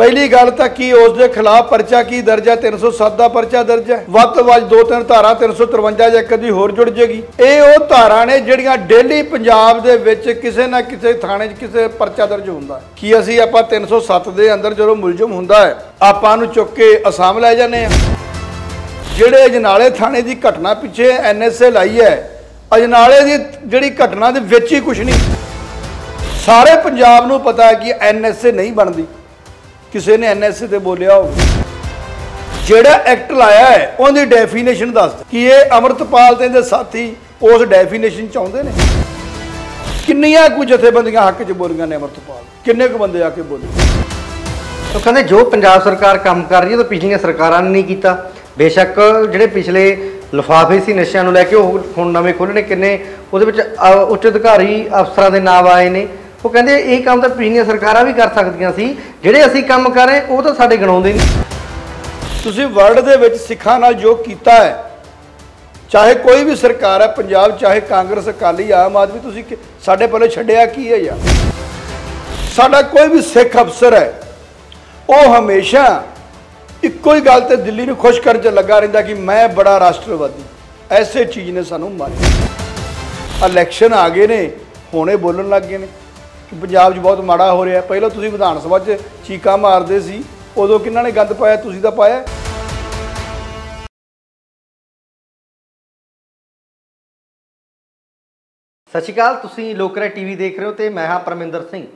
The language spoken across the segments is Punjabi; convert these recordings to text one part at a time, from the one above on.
ਪਹਿਲੀ ਗੱਲ ਤਾਂ ਕੀ, ਉਸ ਦੇ ਖਿਲਾਫ ਪਰਚਾ ਕੀ ਦਰਜ ਹੈ? 307 ਦਾ ਪਰਚਾ ਦਰਜ ਹੈ। ਵੱਧ ਤੋਂ ਵੱਧ ਦੋ ਤਿੰਨ ਧਾਰਾ 353 ਜਾਂ ਇੱਕ ਦੀ ਹੋਰ ਜੁੜ ਜੇਗੀ। ਇਹ ਉਹ ਧਾਰਾ ਨੇ ਜਿਹੜੀਆਂ ਡੇਲੀ ਪੰਜਾਬ ਦੇ ਵਿੱਚ ਕਿਸੇ ਨਾ ਕਿਸੇ ਥਾਣੇ 'ਚ ਕਿਸੇ ਪਰਚਾ ਦਰਜ ਹੁੰਦਾ ਹੈ। ਕੀ ਅਸੀਂ ਆਪਾਂ 307 ਦੇ ਅੰਦਰ ਜਦੋਂ ਮੁਲਜ਼ਮ ਹੁੰਦਾ ਹੈ, ਆਪਾਂ ਨੂੰ ਚੁੱਕ ਕੇ ਅਸਾਮ ਲੈ ਜਾਂਦੇ ਆ ਜਿਹੜੇ ਅਜਨਾਲੇ ਥਾਣੇ ਦੀ ਘਟਨਾ ਪਿੱਛੇ ਐਨਐਸਏ ਲਾਈ ਹੈ, ਅਜਨਾਲੇ ਦੀ ਜਿਹੜੀ ਘਟਨਾ ਦੇ ਵਿੱਚ ਹੀ ਕੁਝ ਨਹੀਂ। ਸਾਰੇ ਪੰਜਾਬ ਨੂੰ ਪਤਾ ਹੈ ਕਿ ਐਨਐਸਏ ਨਹੀਂ ਬਣਦੀ। ਕਿਸੇ ਨੇ ਐਨਐਸਏ ਤੇ ਬੋਲਿਆ ਹੋਵੇ। ਜਿਹੜਾ ਐਕਟ ਲਾਇਆ ਹੈ, ਉਹਦੀ ਡੈਫੀਨੇਸ਼ਨ ਦੱਸ ਕਿ ਇਹ ਅਮਰਤਪਾਲ ਤੇ ਇਹਦੇ ਸਾਥੀ ਉਸ ਡੈਫੀਨੇਸ਼ਨ ਚ ਆਉਂਦੇ ਨੇ। ਕਿੰਨੀਆਂ ਕੁ ਜਥੇਬੰਦੀਆਂ ਹੱਕ ਚ ਬੋਲੀਆਂ ਨੇ ਅਮਰਤਪਾਲ? ਕਿੰਨੇ ਕੁ ਬੰਦੇ ਆ ਕੇ ਬੋਲੇ? ਉਹ ਕਹਿੰਦੇ, ਜੋ ਪੰਜਾਬ ਸਰਕਾਰ ਕੰਮ ਕਰ ਰਹੀ ਹੈ ਤਾਂ ਪਿਛਲੀਆਂ ਸਰਕਾਰਾਂ ਨੇ ਨਹੀਂ ਕੀਤਾ। ਬੇਸ਼ੱਕ ਜਿਹੜੇ ਪਿਛਲੇ ਲਿਫਾਫੇ ਸੀ ਨਸ਼ਿਆਂ ਨੂੰ ਲੈ ਕੇ, ਉਹ ਹੁਣ ਨਵੇਂ ਖੋਲ੍ਹਣੇ ਕਿੰਨੇ? ਉਹਦੇ ਵਿੱਚ ਉੱਚ ਅਧਿਕਾਰੀ ਅਫਸਰਾਂ ਦੇ ਨਾਮ ਆਏ ਨੇ। ਉਹ ਕਹਿੰਦੇ ਇਹ ਕੰਮ ਤਾਂ ਪਿਛਲੀਆਂ ਸਰਕਾਰਾਂ ਵੀ ਕਰ ਸਕਦੀਆਂ ਸੀ, ਜਿਹੜੇ ਅਸੀਂ ਕੰਮ ਕਰ ਰਹੇ, ਉਹ ਤਾਂ ਸਾਡੇ ਗਣਾਉਂਦੇ ਨਹੀਂ। ਤੁਸੀਂ ਵਰਲਡ ਦੇ ਵਿੱਚ ਸਿੱਖਾਂ ਨਾਲ ਜੋ ਕੀਤਾ ਹੈ। ਚਾਹੇ ਕੋਈ ਵੀ ਸਰਕਾਰ ਹੈ, ਪੰਜਾਬ, ਚਾਹੇ ਕਾਂਗਰਸ, ਅਕਾਲੀ, ਆਮ ਆਦਮੀ, ਤੁਸੀਂ ਸਾਡੇ ਪੱਲੇ ਛੱਡਿਆ ਕੀ ਹੈ ਯਾਰ? ਸਾਡਾ ਕੋਈ ਵੀ ਸਿੱਖ ਅਫਸਰ ਹੈ, ਉਹ ਹਮੇਸ਼ਾ ਇੱਕੋ ਹੀ ਗੱਲ ਤੇ ਦਿੱਲੀ ਨੂੰ ਖੁਸ਼ ਕਰਨ 'ਚ ਲੱਗਾ ਰਹਿੰਦਾ ਕਿ ਮੈਂ ਬੜਾ ਰਾਸ਼ਟਰਵਾਦੀ, ਐਸੇ ਚੀਜ਼ ਨੇ ਸਾਨੂੰ ਮਾਰਿਆ ਇਲੈਕਸ਼ਨ ਆ ਗਏ ਨੇ, ਹੁਣੇ ਬੋਲਣ ਲੱਗ ਗਏ ਨੇ। ਕਿ ਪੰਜਾਬ 'ਚ ਬਹੁਤ ਮਾੜਾ ਹੋ ਰਿਹਾ। ਪਹਿਲਾਂ ਤੁਸੀਂ ਵਿਧਾਨ ਸਭਾ 'ਚ ਚੀਕਾਂ ਮਾਰਦੇ ਸੀ। ਉਦੋਂ ਕਿਹਨਾਂ ਨੇ ਗੰਦ ਪਾਇਆ? ਤੁਸੀਂ ਤਾਂ ਪਾਇਆ। ਸਤਿ ਸ਼੍ਰੀ ਅਕਾਲ, ਤੁਸੀਂ ਲੋਕਰਾ ਟੀਵੀ ਦੇਖ ਰਹੇ ਹੋ ਤੇ ਮੈਂ ਹਾਂ ਪਰਮਿੰਦਰ ਸਿੰਘ।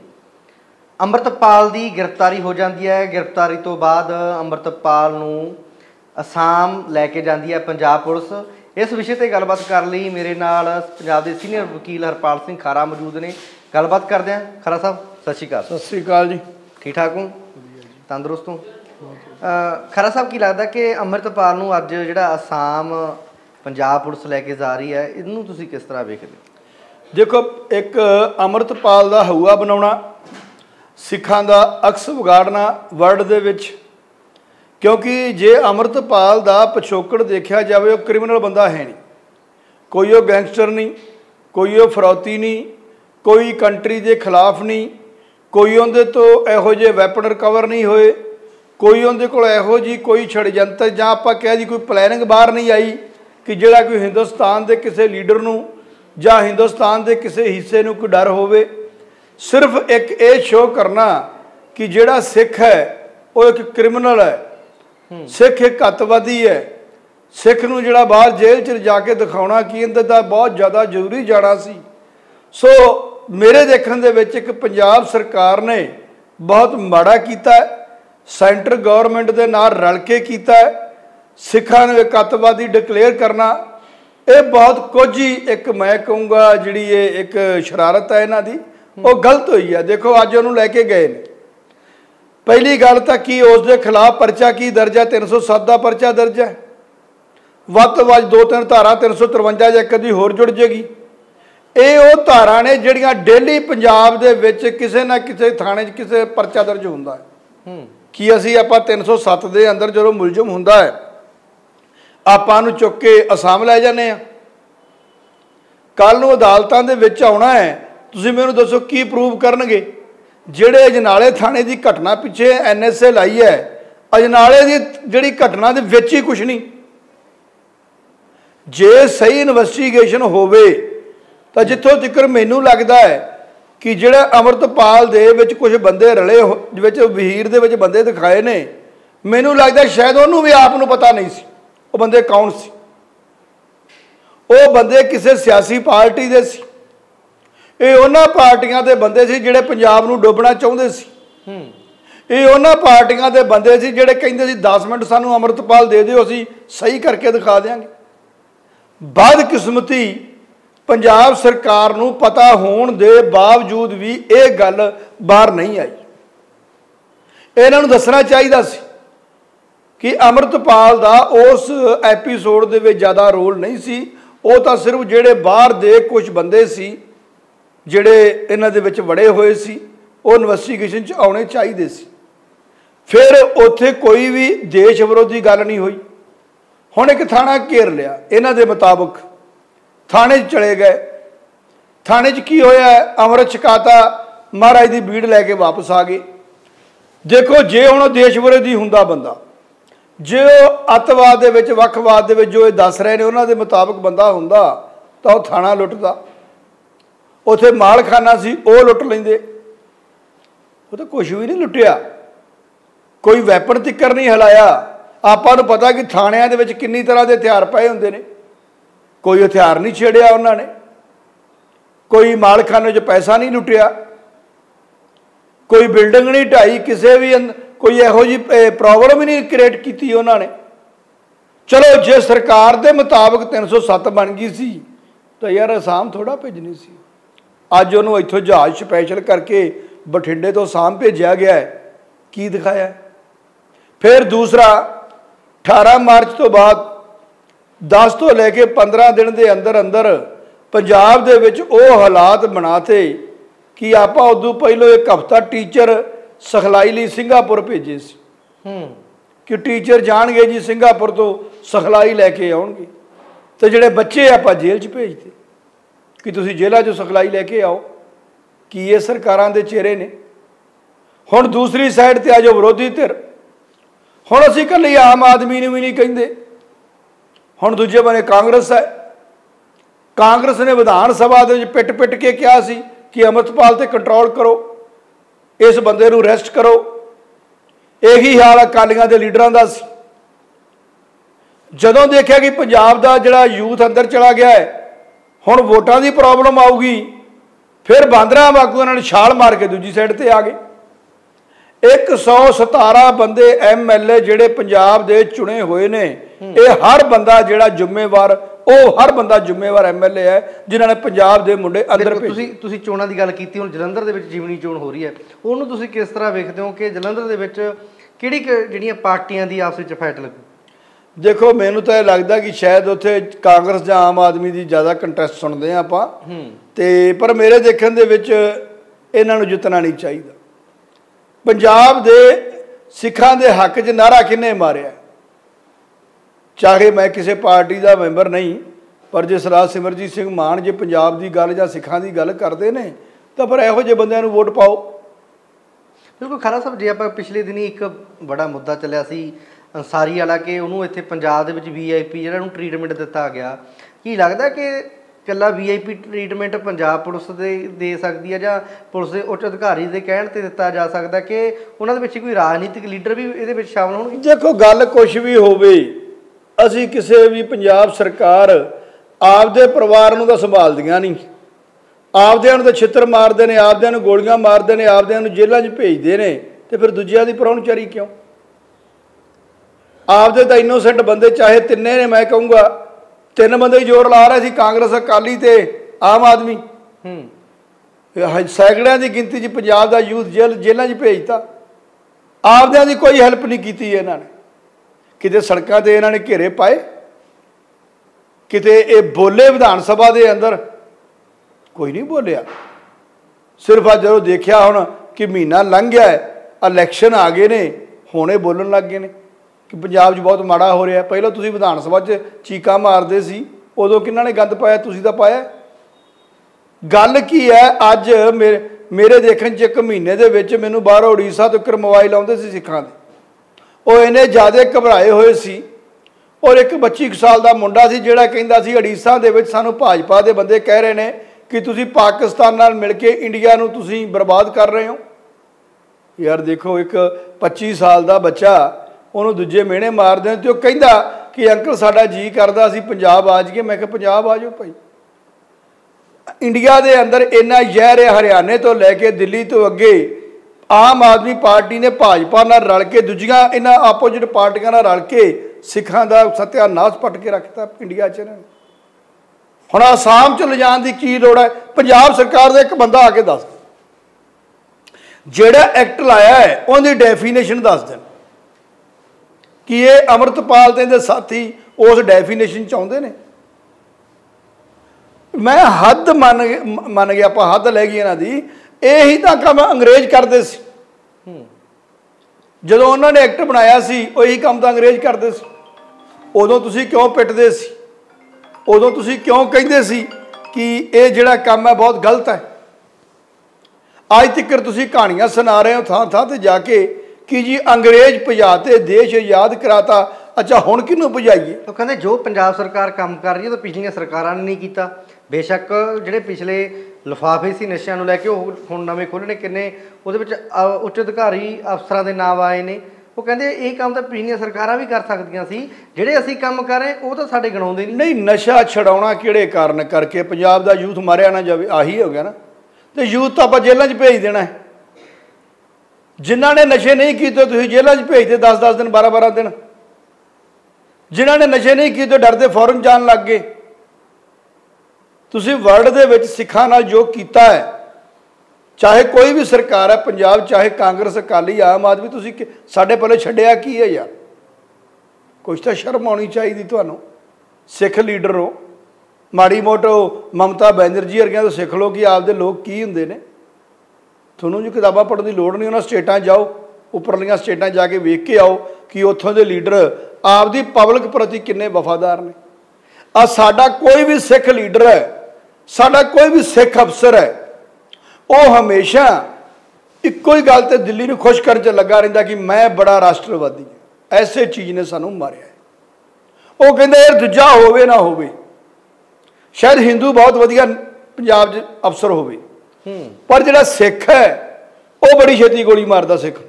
ਅੰਮ੍ਰਿਤਪਾਲ ਦੀ ਗ੍ਰਿਫਤਾਰੀ ਹੋ ਜਾਂਦੀ ਹੈ। ਗ੍ਰਿਫਤਾਰੀ ਤੋਂ ਬਾਅਦ ਅੰਮ੍ਰਿਤਪਾਲ ਨੂੰ ਅਸਾਮ ਲੈ ਕੇ ਜਾਂਦੀ ਹੈ ਪੰਜਾਬ ਪੁਲਿਸ। ਇਸ ਵਿਸ਼ੇ ਤੇ ਗੱਲਬਾਤ ਕਰਨ ਲਈ ਮੇਰੇ ਨਾਲ ਪੰਜਾਬ ਦੇ ਸੀਨੀਅਰ ਵਕੀਲ ਹਰਪਾਲ ਸਿੰਘ ਖਾਰਾ ਮੌਜੂਦ ਨੇ। ਗੱਲਬਾਤ ਕਰਦੇ ਹਾਂ। ਖਾਰਾ ਸਾਹਿਬ ਸਤਿ ਸ਼੍ਰੀ ਅਕਾਲ। ਸਤਿ ਸ੍ਰੀ ਅਕਾਲ ਜੀ। ਠੀਕ ਠਾਕ ਹੋ ਤੰਦਰੁਸਤ ਹੋ? ਖਰਾ ਸਾਹਿਬ ਕੀ ਲੱਗਦਾ ਕਿ ਅੰਮ੍ਰਿਤਪਾਲ ਨੂੰ ਅੱਜ ਜਿਹੜਾ ਅਸਾਮ ਪੰਜਾਬ ਪੁਲਿਸ ਲੈ ਕੇ ਜਾ ਰਹੀ ਹੈ ਇਹਨੂੰ ਤੁਸੀਂ ਕਿਸ ਤਰ੍ਹਾਂ ਵੇਖਦੇ ਹੋ? ਦੇਖੋ ਇੱਕ ਅਮਰਤਪਾਲ ਦਾ ਹਊਆ ਬਣਾਉਣਾ ਸਿੱਖਾਂ ਦਾ ਅਕਸ ਵਿਗਾੜਨਾ ਵਰਲਡ ਦੇ ਵਿੱਚ ਕਿਉਂਕਿ ਜੇ ਅਮਰਤਪਾਲ ਦਾ ਪਿਛੋਕੜ ਦੇਖਿਆ ਜਾਵੇ ਉਹ ਕ੍ਰਿਮੀਨਲ ਬੰਦਾ ਹੈ ਨਹੀਂ। ਕੋਈ ਉਹ ਗੈਂਗਸਟਰ ਨਹੀਂ ਕੋਈ ਉਹ ਫਰੌਤੀ ਨਹੀਂ ਕੋਈ ਕੰਟਰੀ ਦੇ ਖਿਲਾਫ ਨਹੀਂ ਕੋਈ ਉਹਦੇ ਤੋਂ ਇਹੋ ਜਿਹੇ ਵੈਪਨ ਰਿਕਵਰ ਨਹੀਂ ਹੋਏ ਕੋਈ ਉਹਦੇ ਕੋਲ ਇਹੋ ਜੀ ਕੋਈ ਛੜਯੰਤਰ ਜਾਂ ਆਪਾਂ ਕਹਿ ਦੀ ਕੋਈ ਪਲੈਨਿੰਗ ਬਾਹਰ ਨਹੀਂ ਆਈ ਕਿ ਜਿਹੜਾ ਕੋਈ ਹਿੰਦੁਸਤਾਨ ਦੇ ਕਿਸੇ ਲੀਡਰ ਨੂੰ ਜਾਂ ਹਿੰਦੁਸਤਾਨ ਦੇ ਕਿਸੇ ਹਿੱਸੇ ਨੂੰ ਕੋਈ ਡਰ ਹੋਵੇ ਸਿਰਫ ਇੱਕ ਇਹ ਸ਼ੋਅ ਕਰਨਾ ਕਿ ਜਿਹੜਾ ਸਿੱਖ ਹੈ ਉਹ ਇੱਕ ਕ੍ਰਿਮੀਨਲ ਹੈ। ਸਿੱਖ ਇੱਕ ਅੱਤਵਾਦੀ ਹੈ। ਸਿੱਖ ਨੂੰ ਜਿਹੜਾ ਬਾਹਰ ਜੇਲ੍ਹ 'ਚ ਜਾ ਕੇ ਦਿਖਾਉਣਾ ਕੀ ਇਹਦੇ ਦਾ ਬਹੁਤ ਜ਼ਿਆਦਾ ਜ਼ਰੂਰੀ ਜਾਣਾ ਸੀ। ਸੋ ਮੇਰੇ ਦੇਖਣ ਦੇ ਵਿੱਚ ਇੱਕ ਪੰਜਾਬ ਸਰਕਾਰ ਨੇ ਬਹੁਤ ਮਾੜਾ ਕੀਤਾ ਸੈਂਟਰ ਗਵਰਨਮੈਂਟ ਦੇ ਨਾਲ ਰਲ ਕੇ ਕੀਤਾ ਸਿੱਖਾਂ ਨੂੰ ਇੱਕ ਅੱਤਵਾਦੀ ਡਿਕਲੇਅਰ ਕਰਨਾ, ਇਹ ਬਹੁਤ ਕੁਝ ਹੀ ਇੱਕ ਮੈਂ ਕਹੂੰਗਾ ਜਿਹੜੀ ਇਹ ਇੱਕ ਸ਼ਰਾਰਤ ਹੈ ਇਹਨਾਂ ਦੀ, ਉਹ ਗਲਤ ਹੋਈ ਹੈ। ਦੇਖੋ, ਅੱਜ ਉਹਨੂੰ ਲੈ ਕੇ ਗਏ ਨੇ। ਪਹਿਲੀ ਗੱਲ ਤਾਂ ਕੀ, ਉਸ ਦੇ ਖਿਲਾਫ ਪਰਚਾ ਕੀ ਦਰਜ ਹੈ? 307 ਦਾ ਪਰਚਾ ਦਰਜ ਹੈ। ਵੱਧ ਤੋਂ ਵੱਧ ਦੋ ਤਿੰਨ ਧਾਰਾ 353 ਜਾਂ ਕਦੀ ਹੋਰ ਜੁੜ ਜੇਗੀ। ਇਹ ਉਹ ਧਾਰਾ ਨੇ ਜਿਹੜੀਆਂ ਡੇਲੀ ਪੰਜਾਬ ਦੇ ਵਿੱਚ ਕਿਸੇ ਨਾ ਕਿਸੇ ਥਾਣੇ 'ਚ ਕਿਸੇ ਪਰਚਾ ਦਰਜ ਹੁੰਦਾ ਹੈ। ਕੀ ਅਸੀਂ ਆਪਾਂ 307 ਦੇ ਅੰਦਰ ਜਦੋਂ ਮੁਲਜ਼ਮ ਹੁੰਦਾ ਹੈ ਆਪਾਂ ਨੂੰ ਚੁੱਕ ਕੇ ਅਸਾਮ ਲੈ ਜਾਂਦੇ ਆ ਕੱਲ ਨੂੰ ਅਦਾਲਤਾਂ ਦੇ ਵਿੱਚ ਆਉਣਾ ਹੈ ਤੁਸੀਂ ਮੈਨੂੰ ਦੱਸੋ ਕੀ ਪ੍ਰੂਵ ਕਰਨਗੇ? ਜਿਹੜੇ ਅਜਨਾਲੇ ਥਾਣੇ ਦੀ ਘਟਨਾ ਪਿੱਛੇ ਐਨਐਸਏ ਲਾਈ ਹੈ ਅਜਨਾਲੇ ਦੀ ਜਿਹੜੀ ਘਟਨਾ ਦੇ ਵਿੱਚ ਹੀ ਕੁਝ ਨਹੀਂ। ਜੇ ਸਹੀ ਇਨਵੈਸਟੀਗੇਸ਼ਨ ਹੋਵੇ ਤਾਂ ਜਿੱਥੋਂ ਤੱਕ ਮੈਨੂੰ ਲੱਗਦਾ ਹੈ ਕਿ ਜਿਹੜਾ ਅਮਰਤਪਾਲ ਦੇ ਵਿੱਚ ਕੁਝ ਬੰਦੇ ਰਲੇ ਵਿੱਚ ਵਹੀਰ ਦੇ ਵਿੱਚ ਬੰਦੇ ਦਿਖਾਏ ਨੇ ਮੈਨੂੰ ਲੱਗਦਾ ਸ਼ਾਇਦ ਉਹਨੂੰ ਵੀ ਆਪ ਨੂੰ ਪਤਾ ਨਹੀਂ ਸੀ। ਉਹ ਬੰਦੇ ਕੌਣ ਸੀ? ਉਹ ਬੰਦੇ ਕਿਸੇ ਸਿਆਸੀ ਪਾਰਟੀ ਦੇ ਸੀ। ਇਹ ਉਹਨਾਂ ਪਾਰਟੀਆਂ ਦੇ ਬੰਦੇ ਸੀ ਜਿਹੜੇ ਪੰਜਾਬ ਨੂੰ ਡੋਬਣਾ ਚਾਹੁੰਦੇ ਸੀ। ਹੂੰ। ਇਹ ਉਹਨਾਂ ਪਾਰਟੀਆਂ ਦੇ ਬੰਦੇ ਸੀ ਜਿਹੜੇ ਕਹਿੰਦੇ ਸੀ 10 ਮਿੰਟ ਸਾਨੂੰ ਅਮਰਤਪਾਲ ਦੇ ਦਿਓ ਅਸੀਂ ਸਹੀ ਕਰਕੇ ਦਿਖਾ ਦਿਆਂਗੇ। ਬਦਕਿਸਮਤੀ ਪੰਜਾਬ ਸਰਕਾਰ ਨੂੰ ਪਤਾ ਹੋਣ ਦੇ ਬਾਵਜੂਦ ਵੀ ਇਹ ਗੱਲ ਬਾਹਰ ਨਹੀਂ ਆਈ। ਇਹਨਾਂ ਨੂੰ ਦੱਸਣਾ ਚਾਹੀਦਾ ਸੀ ਕਿ ਅਮਰਤਪਾਲ ਦਾ ਉਸ ਐਪੀਸੋਡ ਦੇ ਵਿੱਚ ਜ਼ਿਆਦਾ ਰੋਲ ਨਹੀਂ ਸੀ। ਉਹ ਤਾਂ ਸਿਰਫ ਜਿਹੜੇ ਬਾਹਰ ਦੇ ਕੁਝ ਬੰਦੇ ਸੀ, ਜਿਹੜੇ ਇਹਨਾਂ ਦੇ ਵਿੱਚ ਵੜੇ ਹੋਏ ਸੀ, ਉਹ ਇਨਵੈਸਟੀਗੇਸ਼ਨ 'ਚ ਆਉਣੇ ਚਾਹੀਦੇ ਸੀ। ਫਿਰ ਉੱਥੇ ਕੋਈ ਵੀ ਦੇਸ਼ ਵਿਰੋਧੀ ਗੱਲ ਨਹੀਂ ਹੋਈ। ਹੁਣ ਇੱਕ ਥਾਣਾ ਘੇਰ ਲਿਆ। ਇਹਨਾਂ ਦੇ ਮੁਤਾਬਕ ਥਾਣੇ 'ਚ ਚਲੇ ਗਏ। ਥਾਣੇ 'ਚ ਕੀ ਹੋਇਆ? ਅੰਮ੍ਰਿਤ ਛਕਾਤਾ। ਮਹਾਰਾਜ ਦੀ ਬੀੜ ਲੈ ਕੇ ਵਾਪਸ ਆ ਗਏ। ਦੇਖੋ, ਜੇ ਹੁਣ ਉਹ ਦੇਸ਼ ਵਿਰੋਧੀ ਹੁੰਦਾ ਬੰਦਾ, ਜੇ ਉਹ ਅਤਵਾਦ ਦੇ ਵਿੱਚ, ਵੱਖਵਾਦ ਦੇ ਵਿੱਚ ਜੋ ਇਹ ਦੱਸ ਰਹੇ ਨੇ, ਉਹਨਾਂ ਦੇ ਮੁਤਾਬਕ ਬੰਦਾ ਹੁੰਦਾ, ਤਾਂ ਉਹ ਥਾਣਾ ਲੁੱਟਦਾ। ਉਥੇ ਮਾਲਖਾਨਾ ਸੀ, ਉਹ ਲੁੱਟ ਲੈਂਦੇ। ਉਹ ਤਾਂ ਕੁਝ ਵੀ ਨਹੀਂ ਲੁੱਟਿਆ। ਕੋਈ ਵੈਪਨ ਤਿੱਕਰ ਨਹੀਂ ਹਲਾਇਆ। ਆਪਾਂ ਨੂੰ ਪਤਾ ਕਿ ਥਾਣਿਆਂ ਦੇ ਵਿੱਚ ਕਿੰਨੀ ਤਰ੍ਹਾਂ ਦੇ ਹਥਿਆਰ ਪਏ ਹੁੰਦੇ ਨੇ। ਕੋਈ ਹਥਿਆਰ ਨਹੀਂ ਛੇੜਿਆ ਉਹਨਾਂ ਨੇ। ਕੋਈ ਮਾਲਖਾਨੇ 'ਚ ਪੈਸਾ ਨਹੀਂ ਲੁੱਟਿਆ। ਕੋਈ ਬਿਲਡਿੰਗ ਨਹੀਂ ਢਾਈ, ਕਿਸੇ ਵੀ ਕੋਈ ਇਹੋ ਜੀ ਪ੍ਰੋਬਲਮ ਹੀ ਨਹੀਂ ਕ੍ਰੀਏਟ ਕੀਤੀ ਉਹਨਾਂ ਨੇ। ਚਲੋ, ਜੇ ਸਰਕਾਰ ਦੇ ਮੁਤਾਬਕ 307 ਬਣ ਗਈ ਸੀ, ਤਾਂ ਯਾਰ ਅਸਾਮ ਥੋੜਾ ਭੇਜਣੀ ਸੀ। ਅੱਜ ਉਹਨੂੰ ਇੱਥੋਂ ਜਹਾਜ਼ ਸਪੈਸ਼ਲ ਕਰਕੇ ਬਠਿੰਡੇ ਤੋਂ ਅਸਾਮ ਭੇਜਿਆ ਗਿਆ ਹੈ। ਕੀ ਦਿਖਾਇਆ? ਫਿਰ ਦੂਸਰਾ 18 ਮਾਰਚ ਤੋਂ ਬਾਅਦ 10 ਤੋਂ ਲੈ ਕੇ 15 ਦਿਨ ਦੇ ਅੰਦਰ ਅੰਦਰ ਪੰਜਾਬ ਦੇ ਵਿੱਚ ਉਹ ਹਾਲਾਤ ਬਣਾਤੇ ਕਿ ਆਪਾਂ ਉਦੋਂ ਪਹਿਲਾਂ ਇੱਕ ਹਫਤਾ ਟੀਚਰ ਸਖਲਾਈ ਲਈ ਸਿੰਗਾਪੁਰ ਭੇਜੇ ਸੀ। ਹੂੰ। ਕਿ ਟੀਚਰ ਜਾਣਗੇ ਜੀ ਸਿੰਗਾਪੁਰ ਤੋਂ ਸਖਲਾਈ ਲੈ ਕੇ ਆਉਣਗੇ। ਤੇ ਜਿਹੜੇ ਬੱਚੇ ਆਪਾਂ ਜੇਲ੍ਹ 'ਚ ਭੇਜਦੇ ਕਿ ਤੁਸੀਂ ਜੇਲ੍ਹਾਂ 'ਚੋਂ ਸਖਲਾਈ ਲੈ ਕੇ ਆਓ ਕੀ ਇਹ ਸਰਕਾਰਾਂ ਦੇ ਚਿਹਰੇ ਨੇ? ਹੁਣ ਦੂਸਰੀ ਸਾਈਡ ਤੇ ਆ ਜੋ ਵਿਰੋਧੀ ਧਿਰ। ਹੁਣ ਅਸੀਂ ਕੱਲੀ ਆਮ ਆਦਮੀ ਨੂੰ ਵੀ ਨਹੀਂ ਕਹਿੰਦੇ। ਹੁਣ ਦੂਜੇ ਬੰਨੇ ਕਾਂਗਰਸ ਹੈ। ਕਾਂਗਰਸ ਨੇ ਵਿਧਾਨ ਸਭਾ ਦੇ ਵਿੱਚ ਪਿੱਟ-ਪਿੱਟ ਕੇ ਕਿਹਾ ਸੀ ਕਿ ਅਮਰਤਪਾਲ ਤੇ ਕੰਟਰੋਲ ਕਰੋ, ਇਸ ਬੰਦੇ ਨੂੰ ਅਰੈਸਟ ਕਰੋ। ਇਹੀ ਹਾਲ ਅਕਾਲੀਆਂ ਦੇ ਲੀਡਰਾਂ ਦਾ ਸੀ। ਜਦੋਂ ਦੇਖਿਆ ਕਿ ਪੰਜਾਬ ਦਾ ਜਿਹੜਾ ਯੂਥ ਅੰਦਰ ਚਲਾ ਗਿਆ ਹੈ, ਹੁਣ ਵੋਟਾਂ ਦੀ ਪ੍ਰੋਬਲਮ ਆਊਗੀ, ਫਿਰ ਬਾਂਦਰਾ ਵਾਗੂਆਂ ਨਾਲ ਛਾਲ ਮਾਰ ਕੇ ਦੂਜੀ ਸਾਈਡ ਤੇ ਆ ਗਏ। 117 ਬੰਦੇ ਐਮਐਲਏ ਜਿਹੜੇ ਪੰਜਾਬ ਦੇ ਚੁਣੇ ਹੋਏ ਨੇ ਇਹ ਹਰ ਬੰਦਾ ਜਿਹੜਾ ਜ਼ਿੰਮੇਵਾਰ ਉਹ ਹਰ ਬੰਦਾ ਜ਼ਿੰਮੇਵਾਰ ਐਮਐਲਏ ਹੈ ਜਿਨ੍ਹਾਂ ਨੇ ਪੰਜਾਬ ਦੇ ਮੁੰਡੇ ਅੰਦਰ ਭੇਜੇ। ਤੁਸੀਂ ਤੁਸੀਂ ਚੋਣਾਂ ਦੀ ਗੱਲ ਕੀਤੀ ਹੁਣ ਜਲੰਧਰ ਦੇ ਵਿੱਚ ਜੀਵਨੀ ਚੋਣ ਹੋ ਰਹੀ ਹੈ। ਉਹਨੂੰ ਤੁਸੀਂ ਕਿਸ ਤਰ੍ਹਾਂ ਵੇਖਦੇ ਹੋ ਕਿ ਜਲੰਧਰ ਦੇ ਵਿੱਚ ਕਿਹੜੀ ਜਿਹੜੀਆਂ ਪਾਰਟੀਆਂ ਦੀ ਆਪਸ ਵਿੱਚ ਫਾਈਟ ਲੱਗੂ? ਦੇਖੋ ਮੈਨੂੰ ਤਾਂ ਇਹ ਲੱਗਦਾ ਕਿ ਸ਼ਾਇਦ ਉੱਥੇ ਕਾਂਗਰਸ ਜਾਂ ਆਮ ਆਦਮੀ ਦੀ ਜ਼ਿਆਦਾ ਕੰਟੈਸਟ ਸੁਣਦੇ ਆ ਆਪਾਂ। ਤੇ ਪਰ ਮੇਰੇ ਦੇਖਣ ਦੇ ਵਿੱਚ ਇਹਨਾਂ ਨੂੰ ਜਿੱਤਣਾ ਨਹੀਂ ਚਾਹੀਦਾ। ਪੰਜਾਬ ਦੇ ਸਿੱਖਾਂ ਦੇ ਹੱਕ 'ਚ ਨਾਰਾ ਕਿੰਨੇ ਮਾਰਿਆ? ਚਾਹੇ ਮੈਂ ਕਿਸੇ ਪਾਰਟੀ ਦਾ ਮੈਂਬਰ ਨਹੀਂ ਪਰ ਜੇ ਸਰਦਾਰ ਸਿਮਰਜੀਤ ਸਿੰਘ ਮਾਨ ਜੇ ਪੰਜਾਬ ਦੀ ਗੱਲ ਜਾਂ ਸਿੱਖਾਂ ਦੀ ਗੱਲ ਕਰਦੇ ਨੇ ਤਾਂ ਫਿਰ ਇਹੋ ਜਿਹੇ ਬੰਦਿਆਂ ਨੂੰ ਵੋਟ ਪਾਓ। ਬਿਲਕੁਲ ਖਰਾ ਸਾਹਿਬ ਜੇ ਆਪਾਂ ਪਿਛਲੇ ਦਿਨੀ ਇੱਕ ਬੜਾ ਮੁੱਦਾ ਚੱਲਿਆ ਸੀ ਅੰਸਾਰੀ ਵਾਲਾ ਕਿ ਉਹਨੂੰ ਇੱਥੇ ਪੰਜਾਬ ਦੇ ਵਿੱਚ ਵੀਆਈਪੀ ਜਿਹੜਾ ਨੂੰ ਟ੍ਰੀਟਮੈਂਟ ਦਿੱਤਾ ਗਿਆ ਕੀ ਲੱਗਦਾ ਕਿ ਕੱਲਾ ਵੀਆਈਪੀ ਟ੍ਰੀਟਮੈਂਟ ਪੰਜਾਬ ਪੁਲਿਸ ਦੇ ਦੇ ਸਕਦੀ ਹੈ ਜਾਂ ਪੁਲਿਸ ਦੇ ਉੱਚ ਅਧਿਕਾਰੀ ਦੇ ਕਹਿਣ ਤੇ ਦਿੱਤਾ ਜਾ ਸਕਦਾ ਕਿ ਉਹਨਾਂ ਦੇ ਵਿੱਚ ਕੋਈ ਰਾਜਨੀਤਿਕ ਲੀਡਰ ਵੀ ਇਹਦੇ ਵਿੱਚ ਸ਼ਾਮਲ ਹੋਣਗੇ ਦੇਖੋ ਗੱਲ ਕੁਝ ਵੀ ਹੋਵੇ ਅਸੀਂ ਕਿਸੇ ਵੀ ਪੰਜਾਬ ਸਰਕਾਰ ਆਪਦੇ ਪਰਿਵਾਰ ਨੂੰ ਤਾਂ ਸੰਭਾਲਦੀਆਂ ਨਹੀਂ। ਆਪਦਿਆਂ ਨੂੰ ਤਾਂ ਛਿੱਤਰ ਮਾਰਦੇ ਨੇ ਆਪਦਿਆਂ ਨੂੰ ਗੋਲੀਆਂ ਮਾਰਦੇ ਨੇ ਆਪਦਿਆਂ ਨੂੰ ਜੇਲ੍ਹਾਂ 'ਚ ਭੇਜਦੇ ਨੇ ਤੇ ਫਿਰ ਦੂਜਿਆਂ ਦੀ ਪਰੌਣਚਾਰੀ ਕਿਉਂ? ਆਪਦੇ ਤਾਂ ਇਨੋਸੈਂਟ ਬੰਦੇ ਚਾਹੇ ਤਿੰਨੇ ਨੇ ਮੈਂ ਕਹੂੰਗਾ ਤਿੰਨ ਬੰਦੇ ਹੀ ਜ਼ੋਰ ਲਾ ਰਹੇ ਸੀ ਕਾਂਗਰਸ ਅਕਾਲੀ ਤੇ ਆਮ ਆਦਮੀ। ਹੂੰ। ਸੈਕੜਿਆਂ ਦੀ ਗਿਣਤੀ 'ਚ ਪੰਜਾਬ ਦਾ ਯੂਥ ਜੇਲ੍ਹ ਜੇਲ੍ਹਾਂ 'ਚ ਭੇਜਤਾ। ਆਪਦਿਆਂ ਦੀ ਕੋਈ ਹੈਲਪ ਨਹੀਂ ਕੀਤੀ ਇਹਨਾਂ ਨੇ। ਕਿਤੇ ਸੜਕਾਂ ਤੇ ਇਹਨਾਂ ਨੇ ਘੇਰੇ ਪਾਏ, ਕਿਤੇ ਇਹ ਬੋਲੇ ਵਿਧਾਨ ਸਭਾ ਦੇ ਅੰਦਰ ਕੋਈ ਨਹੀਂ ਬੋਲਿਆ। ਸਿਰਫ ਆ ਜਦੋਂ ਦੇਖਿਆ ਹੁਣ ਕਿ ਮਹੀਨਾ ਲੰਘ ਗਿਆ ਹੈ ਇਲੈਕਸ਼ਨ ਆ ਗਏ ਨੇ, ਹੁਣੇ ਬੋਲਣ ਲੱਗ ਗਏ ਨੇ ਕਿ ਪੰਜਾਬ 'ਚ ਬਹੁਤ ਮਾੜਾ ਹੋ ਰਿਹਾ ਪਹਿਲਾਂ ਤੁਸੀਂ ਵਿਧਾਨ ਸਭਾ 'ਚ ਚੀਕਾਂ ਮਾਰਦੇ ਸੀ, ਉਦੋਂ ਕਿੰਨਾਂ ਨੇ ਗੰਦ ਪਾਇਆ, ਤੁਸੀਂ ਤਾਂ ਪਾਇਆ ਗੱਲ ਕੀ ਹੈ, ਅੱਜ ਮੇਰੇ ਮੇਰੇ ਦੇਖਣ 'ਚ ਇੱਕ ਮਹੀਨੇ ਦੇ ਵਿੱਚ ਮੈਨੂੰ ਬਾਹਰੋਂ ਉੜੀਸਾ ਤੋਂ ਇੱਕ ਮੋਬਾਈਲ ਆਉਂਦੇ ਸੀ ਸਿੱਖਾਂ ਦੇ। ਉਹ ਇਹਨੇ ਜ਼ਿਆਦਾ ਘਬਰਾਏ ਹੋਏ ਸੀ। ਔਰ ਇੱਕ 25 ਸਾਲ ਦਾ ਮੁੰਡਾ ਸੀ ਜਿਹੜਾ ਕਹਿੰਦਾ ਸੀ ਉੜੀਸਾ ਦੇ ਵਿੱਚ ਸਾਨੂੰ ਭਾਜਪਾ ਦੇ ਬੰਦੇ ਕਹਿ ਰਹੇ ਨੇ ਕਿ ਤੁਸੀਂ ਪਾਕਿਸਤਾਨ ਨਾਲ ਮਿਲ ਕੇ ਇੰਡੀਆ ਨੂੰ ਤੁਸੀਂ ਬਰਬਾਦ ਕਰ ਰਹੇ ਹੋ। ਯਾਰ ਦੇਖੋ, ਇੱਕ 25 ਸਾਲ ਦਾ ਬੱਚਾ, ਉਹਨੂੰ ਦੂਜੇ ਮਿਹਣੇ ਮਾਰਦੇ ਨੇ ਤੇ ਉਹ ਕਹਿੰਦਾ ਕਿ ਅੰਕਲ ਸਾਡਾ ਜੀ ਕਰਦਾ ਸੀ, ਪੰਜਾਬ ਆ ਜਾਈਏ। ਮੈਂ ਕਿਹਾ, ਪੰਜਾਬ ਆ ਜਾਓ ਭਾਈ। ਇੰਡੀਆ ਦੇ ਅੰਦਰ ਇੰਨਾ ਜ਼ਹਿਰ ਹੈ ਹਰਿਆਣੇ ਤੋਂ ਲੈ ਕੇ ਦਿੱਲੀ ਤੋਂ ਅੱਗੇ ਆਮ ਆਦਮੀ ਪਾਰਟੀ ਨੇ ਭਾਜਪਾ ਨਾਲ ਰਲ ਕੇ ਦੂਜੀਆਂ ਇਹਨਾਂ ਆਪੋਜੀਟ ਪਾਰਟੀਆਂ ਨਾਲ ਰਲ ਕੇ ਸਿੱਖਾਂ ਦਾ ਸਤਿਆਨਾਸ਼ ਪਟ ਕੇ ਰੱਖਤਾ ਇੰਡੀਆ 'ਚ ਇਹਨਾਂ ਨੇ। ਹੁਣ ਆਸਾਮ 'ਚ ਲਿਜਾਣ ਦੀ ਕੀ ਲੋੜ ਹੈ? ਪੰਜਾਬ ਸਰਕਾਰ ਦਾ ਇੱਕ ਬੰਦਾ ਆ ਕੇ ਦੱਸ ਜਿਹੜਾ ਐਕਟ ਲਾਇਆ ਹੈ, ਉਹਦੀ ਡੈਫੀਨੇਸ਼ਨ ਦੱਸ ਦੇਣ। ਕਿ ਇਹ ਅਮਰਤਪਾਲ ਤੇ ਦੇ ਸਾਥੀ ਉਸ ਡੈਫੀਨੇਸ਼ਨ ਚ ਆਉਂਦੇ ਨੇ। ਮੈਂ ਹੱਦ ਮੰਨ ਮੰਨ ਗਿਆ, ਆਪਾਂ ਹੱਦ ਲੈ ਗਈ ਇਹਨਾਂ ਦੀ। ਇਹੀ ਤਾਂ ਕੰਮ ਅੰਗਰੇਜ਼ ਕਰਦੇ ਸੀ। ਜਦੋਂ ਉਹਨਾਂ ਨੇ ਐਕਟ ਬਣਾਇਆ ਸੀ ਉਹ ਇਹੀ ਕੰਮ ਤਾਂ ਅੰਗਰੇਜ਼ ਕਰਦੇ ਸੀ। ਉਦੋਂ ਤੁਸੀਂ ਕਿਉਂ ਪਿੱਟਦੇ ਸੀ? ਉਦੋਂ ਤੁਸੀਂ ਕਿਉਂ ਕਹਿੰਦੇ ਸੀ ਕਿ ਇਹ ਜਿਹੜਾ ਕੰਮ ਹੈ ਬਹੁਤ ਗਲਤ ਹੈ? ਅੱਜ ਤੱਕ ਤੁਸੀਂ ਕਹਾਣੀਆਂ ਸੁਣਾ ਰਹੇ ਹੋ ਥਾਂ ਥਾਂ ਤੇ ਜਾ ਕੇ ਕਿ ਜੀ ਅੰਗਰੇਜ਼ ਭਜਾਤੇ ਦੇਸ਼ ਆਜ਼ਾਦ ਕਰਾਤਾ। ਅੱਛਾ ਹੁਣ ਕਿਹਨੂੰ ਭਜਾਈਏ? ਉਹ ਕਹਿੰਦੇ ਜੋ ਪੰਜਾਬ ਸਰਕਾਰ ਕੰਮ ਕਰ ਰਹੀ ਹੈ ਤਾਂ ਪਿਛਲੀਆਂ ਸਰਕਾਰਾਂ ਨੇ ਨਹੀਂ ਕੀਤਾ। ਬੇਸ਼ੱਕ ਜਿਹੜੇ ਪਿਛਲੇ ਲਿਫਾਫੇ ਸੀ ਨਸ਼ਿਆਂ ਨੂੰ ਲੈ ਕੇ ਉਹ ਹੁਣ ਨਵੇਂ ਖੋਲ੍ਹਣੇ ਕਿੰਨੇ ਉਹਦੇ ਵਿੱਚ ਅ, ਉੱਚ ਅਧਿਕਾਰੀ ਅਫਸਰਾਂ ਦੇ ਨਾਮ ਆਏ ਨੇ। ਉਹ ਕਹਿੰਦੇ ਇਹ ਕੰਮ ਤਾਂ ਪਿਛਲੀਆਂ ਸਰਕਾਰਾਂ ਵੀ ਕਰ ਸਕਦੀਆਂ ਸੀ ਜਿਹੜੇ ਅਸੀਂ ਕੰਮ ਕਰ ਰਹੇ ਉਹ ਤਾਂ ਸਾਡੇ ਗਣਾਉਂਦੇ ਨਹੀਂ। ਨਹੀਂ ਨਸ਼ਾ ਛਡਾਉਣਾ ਕਿਹੜੇ ਕਾਰਨ ਕਰਕੇ? ਪੰਜਾਬ ਦਾ ਯੂਥ ਮਾਰਿਆ ਨਾ ਜਾਵੇ ਆਹੀ ਹੋ ਗਿਆ ਨਾ। ਤੇ ਯੂਥ ਤਾਂ ਆਪਾਂ ਜੇਲ੍ਹਾਂ 'ਚ ਭੇਜ ਦੇਣਾ ਜਿਨ੍ਹਾਂ ਨੇ ਨਸ਼ੇ ਨਹੀਂ ਕੀਤੇ ਤੁਸੀਂ ਜੇਲ੍ਹਾਂ 'ਚ ਭੇਜਦੇ 10-10 ਦਿਨ 12-12 ਦਿਨ। ਜਿਨ੍ਹਾਂ ਨੇ ਨਸ਼ੇ ਨਹੀਂ ਕੀਤੇ ਡਰਦੇ ਫੌਰਨ ਜਾਣ ਲੱਗ ਗਏ। ਤੁਸੀਂ ਵਰਲਡ ਦੇ ਵਿੱਚ ਸਿੱਖਾਂ ਨਾਲ ਜੋ ਕੀਤਾ ਹੈ, ਚਾਹੇ ਕੋਈ ਵੀ ਸਰਕਾਰ ਹੈ, ਪੰਜਾਬ ਚਾਹੇ ਕਾਂਗਰਸ, ਅਕਾਲੀ, ਆਮ ਆਦਮੀ, ਤੁਸੀਂ ਕਿ- ਸਾਡੇ ਪੱਲੇ ਛੱਡਿਆ ਕੀ ਹੈ ਯਾਰ? ਕੁਛ ਤਾਂ ਸ਼ਰਮ ਆਉਣੀ ਚਾਹੀਦੀ ਤੁਹਾਨੂੰ। ਸਿੱਖ ਲੀਡਰ ਹੋ। ਮਾੜੀ ਮੋਟੋ ਮਮਤਾ ਬੈਨਰਜੀ ਵਰਗਿਆਂ ਤੋਂ ਸਿੱਖ ਲਓ ਕਿ ਆਪਦੇ ਲੋਕ ਕੀ ਹੁੰਦੇ ਨੇ। ਤੁਹਾਨੂੰ ਜੀ ਕਿਤਾਬਾਂ ਪੜ੍ਹਨ ਦੀ ਲੋੜ ਨਹੀਂ, ਉਹਨਾਂ ਸਟੇਟਾਂ ਜਾਓ, ਉੱਪਰਲੀਆਂ ਸਟੇਟਾਂ ਜਾ ਕੇ ਵੇਖ ਕੇ ਆਓ ਕਿ ਉੱਥੋਂ ਦੇ ਲੀਡਰ ਆਪਦੀ ਪਬਲਿਕ ਪ੍ਰਤੀ ਕਿੰਨੇ ਵਫਾਦਾਰ ਨੇ। ਆ ਸਾਡਾ ਕੋਈ ਵੀ ਸਿੱਖ ਲੀਡਰ ਹੈ ਸਾਡਾ ਕੋਈ ਵੀ ਸਿੱਖ ਅਫਸਰ ਹੈ ਉਹ ਹਮੇਸ਼ਾ ਇੱਕੋ ਹੀ ਗੱਲ ਤੇ ਦਿੱਲੀ ਨੂੰ ਖੁਸ਼ ਕਰਨ 'ਚ ਲੱਗਾ ਰਹਿੰਦਾ ਕਿ ਮੈਂ ਬੜਾ ਰਾਸ਼ਟਰਵਾਦੀ ਹਾਂ। ਐਸੇ ਚੀਜ਼ ਨੇ ਸਾਨੂੰ ਮਾਰਿਆ ਉਹ ਕਹਿੰਦੇ ਯਾਰ ਦੂਜਾ ਹੋਵੇ ਨਾ ਹੋਵੇ ਸ਼ਾਇਦ ਹਿੰਦੂ ਬਹੁਤ ਵਧੀਆ ਪੰਜਾਬ 'ਚ ਅਫਸਰ ਹੋਵੇ। ਪਰ ਜਿਹੜਾ ਸਿੱਖ ਹੈ ਉਹ ਬੜੀ ਛੇਤੀ ਗੋਲੀ ਮਾਰਦਾ ਸਿੱਖ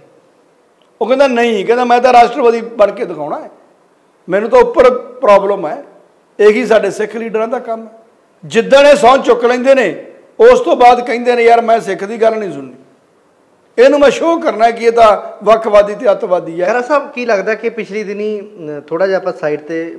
ਉਹ ਕਹਿੰਦਾ ਨਹੀਂ ਕਹਿੰਦਾ ਮੈਂ ਤਾਂ ਰਾਸ਼ਟਰਵਾਦੀ ਬਣ ਕੇ ਦਿਖਾਉਣਾ ਹੈ। ਮੈਨੂੰ ਤਾਂ ਉੱਪਰ ਪ੍ਰੋਬਲਮ ਹੈ। ਇਹੀ ਸਾਡੇ ਸਿੱਖ ਲੀਡਰਾਂ ਦਾ ਕੰਮ ਹੈ। ਜਿੱਦਣ ਇਹ ਸਹੁੰ ਚੁੱਕ ਲੈਂਦੇ ਨੇ, ਉਸ ਤੋਂ ਬਾਅਦ ਕਹਿੰਦੇ ਨੇ, ਯਾਰ, ਮੈਂ ਸਿੱਖ ਦੀ ਗੱਲ ਨਹੀਂ ਸੁਣਨੀ। ਇਹਨੂੰ ਮੈਂ ਸ਼ੋਅ ਕਰਨਾ ਕਿ ਇਹ ਤਾਂ ਵੱਖਵਾਦੀ ਤੇ ਅੱਤਵਾਦੀ ਹੈ। ਖਰਾ ਸਾਹਿਬ, ਕੀ ਲੱਗਦਾ ਕਿ ਪਿਛਲੀ ਦਿਨੀ ਥੋੜਾ ਜਿਹਾ ਆਪਾਂ ਸਾਈਡ ਤੇ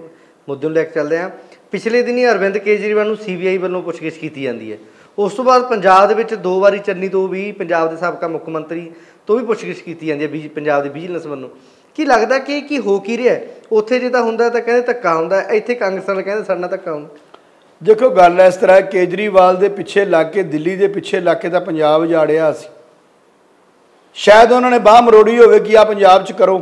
ਮੁੱਦੇ ਨੂੰ ਲੈ ਕੇ ਚੱਲਦੇ ਹਾਂ। ਪਿਛਲੇ ਦਿਨੀ ਅਰਵਿੰਦ ਕੇਜਰੀਵਾਲ ਨੂੰ ਸੀਬੀਆਈ ਵੱਲੋਂ ਪੁੱਛਗਿੱਛ ਕੀਤੀ ਜਾਂਦੀ ਹੈ। ਉਸ ਤੋਂ ਬਾਅਦ ਪੰਜਾਬ ਦੇ ਵਿੱਚ ਦੋ ਵਾਰੀ ਚੰਨੀ ਤੋਂ ਵੀ ਪੰਜਾਬ ਦੇ ਸਾਬਕਾ ਮੁੱਖ ਮੰਤਰੀ ਤੋਂ ਵੀ ਪੁੱਛਗਿੱਛ ਕੀਤੀ ਜਾਂਦੀ ਹੈ ਵਿਜੀ- ਪੰਜਾਬ ਦੇ ਵਿਜੀਲੈਂਸ ਵੱਲੋਂ। ਕੀ ਲੱਗਦਾ ਕਿ ਕੀ ਹੋ ਕੀ ਰਿਹਾ? ਉੱਥੇ ਜੇ ਤਾਂ ਹੁੰਦਾ ਤਾਂ ਕਹਿੰਦੇ ਧੱਕਾ ਹੁੰਦਾ, ਇੱਥੇ ਕਾਂਗਰਸ ਵਾਲੇ ਕਹਿੰਦੇ ਸਾਡੇ ਨਾਲ ਧੱਕਾ ਹੁੰਦਾ। ਦੇਖੋ ਗੱਲ ਇਸ ਤਰ੍ਹਾਂ ਕੇਜਰੀਵਾਲ ਦੇ ਪਿੱਛੇ ਲੱਗ ਕੇ, ਦਿੱਲੀ ਦੇ ਪਿੱਛੇ ਲੱਗ ਕੇ ਤਾਂ ਪੰਜਾਬ ਉਜਾੜਿਆ ਸੀ। ਸ਼ਾਇਦ ਉਹਨਾਂ ਨੇ ਬਾਹ ਮਰੋੜੀ ਹੋਵੇ ਕਿ ਆ ਪੰਜਾਬ 'ਚ ਕਰੋ।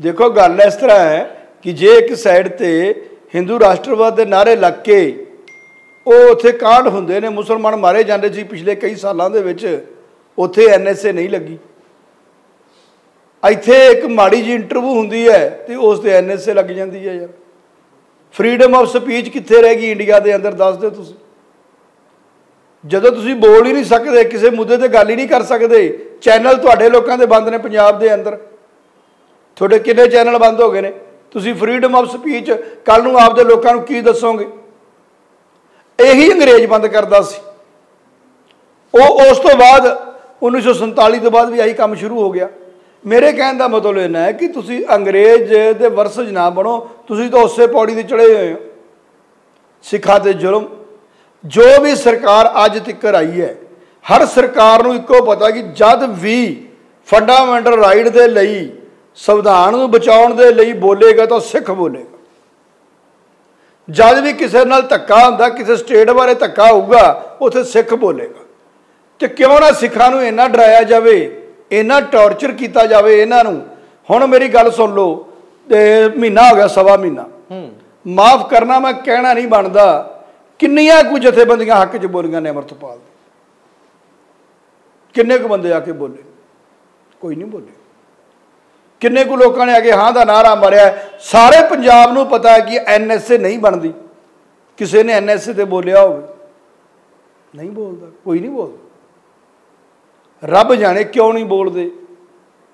ਦੇਖੋ ਗੱਲ ਇਸ ਤਰ੍ਹਾਂ ਹੈ ਕਿ ਜੇ ਇੱਕ ਸਾਈਡ ਤੇ ਹਿੰਦੂ ਰਾਸ਼ਟਰਵਾਦ ਦੇ ਨਾਰੇ ਲੱਗ ਕੇ ਉਹ ਉੱਥੇ ਕਾਂਡ ਹੁੰਦੇ ਨੇ, ਮੁਸਲਮਾਨ ਮਾਰੇ ਜਾਂਦੇ ਸੀ ਪਿਛਲੇ ਕਈ ਸਾਲਾਂ ਦੇ ਵਿੱਚ, ਉੱਥੇ ਐਨਐਸਏ ਨਹੀਂ ਲੱਗੀ। ਇੱਥੇ ਇੱਕ ਮਾੜੀ ਜੀ ਇੰਟਰਵਿਊ ਹੁੰਦੀ ਹੈ ਤੇ ਉਸ ਤੇ ਐਨਐਸਏ ਲੱਗ ਜਾਂਦੀ ਹੈ ਯਾਰ। ਫਰੀडम ਆਫ ਸਪੀਚ ਕਿੱਥੇ ਰਹਿ ਗਈ ਇੰਡੀਆ ਦੇ ਅੰਦਰ? ਦੱਸ ਦਿਓ ਤੁਸੀਂ। ਜਦੋਂ ਤੁਸੀਂ ਬੋਲ ਹੀ ਨਹੀਂ ਸਕਦੇ, ਕਿਸੇ ਮੁੱਦੇ ਤੇ ਗੱਲ ਹੀ ਨਹੀਂ ਕਰ ਸਕਦੇ ਚੈਨਲ ਤੁਹਾਡੇ ਲੋਕਾਂ ਦੇ ਬੰਦ ਨੇ ਪੰਜਾਬ ਦੇ ਅੰਦਰ। ਤੁਹਾਡੇ ਕਿੰਨੇ ਚੈਨਲ ਬੰਦ ਹੋ ਗਏ ਨੇ? ਤੁਸੀਂ ਫਰੀडम ਆਫ ਸਪੀਚ ਕੱਲ ਨੂੰ ਆਪਦੇ ਲੋਕਾਂ ਨੂੰ ਕੀ ਦੱਸੋਗੇ? ਇਹੀ ਅੰਗਰੇਜ਼ ਬੰਦ ਕਰਦਾ ਸੀ। ਉਹ ਉਸ ਤੋਂ ਬਾਅਦ 1947 ਤੋਂ ਬਾਅਦ ਵੀ ਆਹੀ ਕੰਮ ਸ਼ੁਰੂ ਹੋ ਗਿਆ। ਮੇਰੇ ਕਹਿਣ ਦਾ ਮਤਲਬ ਇਹ ਹੈ ਕਿ ਤੁਸੀਂ ਅੰਗਰੇਜ਼ ਦੇ ਵਰਸਜ ਨਾ ਬਣੋ, ਤੁਸੀਂ ਤਾਂ ਉਸੇ ਪੌੜੀ ਤੇ ਚੜੇ ਹੋਏ ਹੋ। ਸਿੱਖਾਂ ਤੇ ਜ਼ੁਲਮ। ਜੋ ਵੀ ਸਰਕਾਰ ਅੱਜ ਤੱਕ ਆਈ ਹੈ, ਹਰ ਸਰਕਾਰ ਨੂੰ ਇੱਕੋ ਪਤਾ ਕਿ ਜਦ ਵੀ ਫੰਡਾਮੈਂਟਲ ਰਾਈਟ ਦੇ ਲਈ, ਸੰਵਿਧਾਨ ਨੂੰ ਬਚਾਉਣ ਦੇ ਲਈ ਬੋਲੇਗਾ ਤਾਂ ਸਿੱਖ ਬੋਲੇਗਾ। ਜਦ ਵੀ ਕਿਸੇ ਨਾਲ ਧੱਕਾ ਹੁੰਦਾ, ਕਿਸੇ ਸਟੇਟ ਬਾਰੇ ਧੱਕਾ ਹੋਊਗਾ, ਉੱਥੇ ਸਿੱਖ ਬੋਲੇਗਾ। ਤੇ ਕਿਉਂ ਨਾ ਸਿੱਖਾਂ ਨੂੰ ਇੰਨਾ ਡਰਾਇਆ ਜਾਵੇ ਇੰਨਾ ਟੌਰਚਰ ਕੀਤਾ ਜਾਵੇ ਇਹਨਾਂ ਨੂੰ ਹੁਣ ਮੇਰੀ ਗੱਲ ਸੁਣ ਲਓ ਤੇ ਮਹੀਨਾ ਹੋ ਗਿਆ ਸਵਾ ਮਹੀਨਾ। ਮਾਫ ਕਰਨਾ ਮੈਂ ਕਹਿਣਾ ਨਹੀਂ ਬਣਦਾ ਕਿੰਨੀਆਂ ਕੁ ਜਥੇਬੰਦੀਆਂ ਹੱਕ 'ਚ ਬੋਲੀਆਂ ਨੇ ਅਮਰਤਪਾਲ ਦੇ। ਕਿੰਨੇ ਕੁ ਬੰਦੇ ਆ ਕੇ ਬੋਲੇ? ਕੋਈ ਨਹੀਂ ਬੋਲੇ। ਕਿੰਨੇ ਕੁ ਲੋਕਾਂ ਨੇ ਆ ਕੇ ਹਾਂ ਦਾ ਨਾਰਾ ਮਾਰਿਆ। ਸਾਰੇ ਪੰਜਾਬ ਨੂੰ ਪਤਾ ਹੈ ਕਿ ਐਨਐਸਏ ਨਹੀਂ ਬਣਦੀ। ਕਿਸੇ ਨੇ ਐਨਐਸਏ ਤੇ ਬੋਲਿਆ ਹੋਵੇ। ਨਹੀਂ ਬੋਲਦਾ ਕੋਈ ਨਹੀਂ ਬੋਲਦਾ। ਰੱਬ ਜਾਣੇ ਕਿਉਂ ਨਹੀਂ ਬੋਲਦੇ?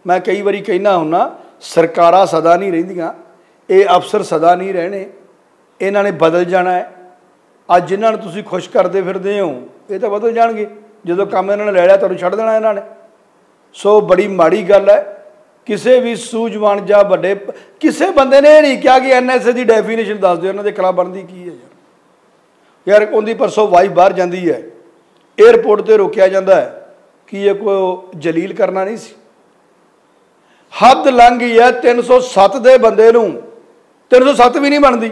ਮੈਂ ਕਈ ਵਾਰੀ ਕਹਿਣਾ ਹੁੰਨਾ, ਸਰਕਾਰਾਂ ਸਦਾ ਨਹੀਂ ਰਹਿੰਦੀਆਂ, ਇਹ ਅਫਸਰ ਸਦਾ ਨਹੀਂ ਰਹਿਣੇ, ਇਹਨਾਂ ਨੇ ਬਦਲ ਜਾਣਾ ਹੈ। ਅੱਜ ਜਿਨ੍ਹਾਂ ਨੂੰ ਤੁਸੀਂ ਖੁਸ਼ ਕਰਦੇ ਫਿਰਦੇ ਹੋ, ਇਹ ਤਾਂ ਬਦਲ ਜਾਣਗੇ। ਜਦੋਂ ਕੰਮ ਇਹਨਾਂ ਨੇ ਲੈ ਲਿਆ, ਤੁਹਾਨੂੰ ਛੱਡ ਦੇਣਾ ਇਹਨਾਂ ਨੇ। ਸੋ ਬੜੀ ਮਾੜੀ ਗੱਲ ਹੈ। ਕਿਸੇ ਵੀ ਸੂਝਵਾਨ ਜਾਂ ਵੱਡੇ, ਕਿਸੇ ਬੰਦੇ ਨੇ ਇਹ ਨਹੀਂ ਕਿਹਾ ਕਿ ਐਨਐਸਏ ਦੀ ਡੈਫੀਨੇਸ਼ਨ ਦੱਸ ਦਿਓ, ਇਹਨਾਂ ਦੇ ਖਿਲਾਫ ਬਣਦੀ ਕੀ ਹੈ ਯਾਰ? ਯਾਰ, ਉਹਦੀ ਪਰਸੋਂ ਵਾਈਫ ਬਾਹਰ ਜਾਂਦੀ ਹੈ। 에ਅਰਪੋਰਟ ਤੇ ਰੋਕਿਆ ਜਾਂਦਾ ਹੈ। ਕਿ ਇਹ ਕੋਈ ਜਲੀਲ ਕਰਨਾ ਨਹੀਂ ਸੀ? ਹੱਦ ਲੰਘ ਗਈ ਹੈ 307 ਦੇ ਬੰਦੇ ਨੂੰ। 307 ਵੀ ਨਹੀਂ ਬਣਦੀ।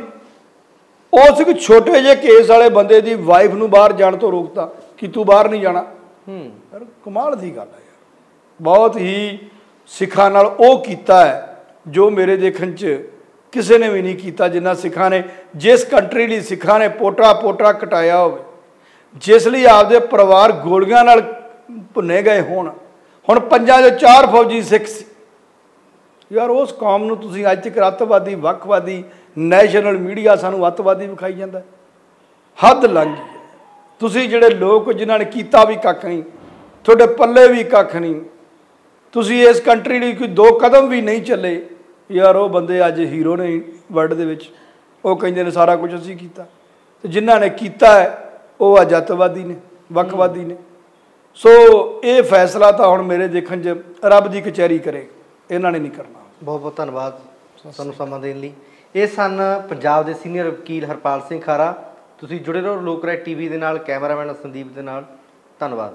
ਉਸ ਇੱਕ ਛੋਟੇ ਜਿਹੇ ਕੇਸ ਵਾਲੇ ਬੰਦੇ ਦੀ ਵਾਈਫ ਨੂੰ ਬਾਹਰ ਜਾਣ ਤੋਂ ਰੋਕਤਾ। ਕਿ ਤੂੰ ਬਾਹਰ ਨਹੀਂ ਜਾਣਾ। ਹੂੰ। ਯਾਰ ਕਮਾਲ ਦੀ ਗੱਲ ਹੈ ਯਾਰ। ਬਹੁਤ ਹੀ ਸਿੱਖਾਂ ਨਾਲ ਉਹ ਕੀਤਾ ਹੈ ਜੋ ਮੇਰੇ ਦੇਖਣ 'ਚ ਕਿਸੇ ਨੇ ਵੀ ਨਹੀਂ ਕੀਤਾ ਜਿੰਨਾ ਸਿੱਖਾਂ ਨੇ ਜਿਸ ਕੰਟਰੀ ਲਈ ਸਿੱਖਾਂ ਨੇ ਪੋਟਾ ਪੋਟਾ ਕਟਾਇਆ ਹੋਵੇ। ਜਿਸ ਲਈ ਆਪਦੇ ਪਰਿਵਾਰ ਗੋਲੀਆਂ ਨਾਲ ਭੁੰਨੇ ਗਏ ਹੋਣ। ਹੁਣ ਪੰਜਾਂ ਚੋਂ ਚਾਰ ਫੌਜੀ ਸਿੱਖ ਸੀ। ਯਾਰ ਉਸ ਕੌਮ ਨੂੰ ਤੁਸੀਂ ਅੱਜ ਤੱਕ ਅੱਤਵਾਦੀ, ਵੱਖਵਾਦੀ, ਨੈਸ਼ਨਲ ਮੀਡੀਆ ਸਾਨੂੰ ਅੱਤਵਾਦੀ ਵਿਖਾਈ ਜਾਂਦਾ। ਹੱਦ ਲੰਘ ਗਈ। ਤੁਸੀਂ ਜਿਹੜੇ ਲੋਕ ਜਿਨ੍ਹਾਂ ਨੇ ਕੀਤਾ ਵੀ ਕੱਖ ਨਹੀਂ, ਤੁਹਾਡੇ ਪੱਲੇ ਵੀ ਕੱਖ ਨਹੀਂ, ਤੁਸੀਂ ਇਸ ਕੰਟਰੀ ਲਈ ਕੋਈ ਦੋ ਕਦਮ ਵੀ ਨਹੀਂ ਚੱਲੇ, ਯਾਰ ਉਹ ਬੰਦੇ ਅੱਜ ਹੀਰੋ ਨੇ ਵਰਲਡ ਦੇ ਵਿੱਚ, ਉਹ ਕਹਿੰਦੇ ਨੇ ਸਾਰਾ ਕੁਝ ਅਸੀਂ ਕੀਤਾ। ਤੇ ਜਿਨ੍ਹਾਂ ਨੇ ਕੀਤਾ ਹੈ, ਉਹ ਅੱਜ ਅੱਤਵਾਦੀ ਨੇ, ਵੱਖਵਾਦੀ ਨੇ। ਸੋ ਇਹ ਫੈਸਲਾ ਤਾਂ ਹੁਣ ਮੇਰੇ ਦੇਖਣ 'ਚ ਰੱਬ ਦੀ ਕਚਹਿਰੀ ਕਰੇ, ਇਹਨਾਂ ਨੇ ਨਹੀਂ ਕਰਨਾ। ਬਹੁਤ ਬਹੁਤ ਧੰਨਵਾਦ ਸਾਨੂੰ ਸਮਾਂ ਦੇਣ ਲਈ। ਇਹ ਸਨ ਪੰਜਾਬ ਦੇ ਸੀਨੀਅਰ ਵਕੀਲ ਹਰਪਾਲ ਸਿੰਘ ਖਾਰਾ। ਤੁਸੀਂ ਜੁੜੇ ਰਹੋ ਲੋਕ ਰਾਏ ਟੀਵੀ ਦੇ ਨਾਲ, ਕੈਮਰਾਮੈਨ ਸੰਦੀਪ ਦੇ ਨਾਲ। ਧੰਨਵਾਦ।